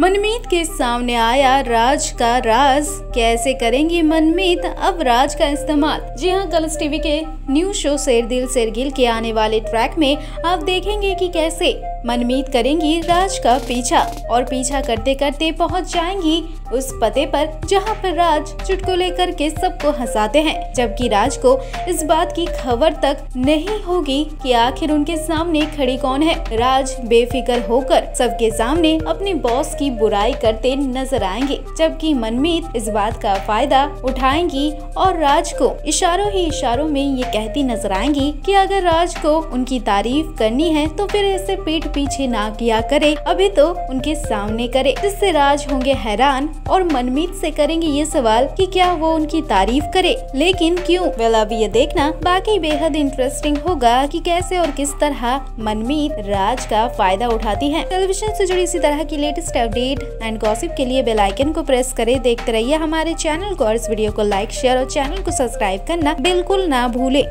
मनमीत के सामने आया राज का राज। कैसे करेंगी मनमीत? अब राज का इस्तेमाल। जी हाँ कलर्स टीवी के न्यू शो शेर दिल शेर गिल के आने वाले ट्रैक में आप देखेंगे कि कैसे मनमीत करेंगी राज का पीछा और पीछा करते करते पहुँच जाएँगी उस पते पर जहाँ पर राज चुटकुले करके सबको हंसाते हैं, जबकि राज को इस बात की खबर तक नहीं होगी कि आखिर उनके सामने खड़ी कौन है। राज बेफिक्र होकर सबके सामने अपने बॉस की बुराई करते नज़र आएँगे, जबकि मनमीत इस बात का फ़ायदा उठाएँगी और राज को इशारों ही इशारों में ये कहती नज़र आएँगी कि अगर राज को उनकी तारीफ़ करनी है तो फिर ऐसे पीठ पीछे ना किया करे, अभी तो उनके सामने करे, जिससे राज होंगे हैरान और मनमीत से करेंगे ये सवाल कि क्या वो उनकी तारीफ़ करे। लेकिन क्यों? वेल अब ये देखना, बाकी बेहद इंटरेस्टिंग होगा कि कैसे और किस तरह मनमीत राज का फ़ायदा उठाती है। टेलीविज़न से जुड़ी इसी तरह की लेटेस्ट अपडेट एंड गॉसिप के लिए बेलाइकन को प्रेस करे। देखते रहिए हमारे चैनल को और इस वीडियो को लाइक शेयर और चैनल को सब्सक्राइब करना बिल्कुल ना भूले।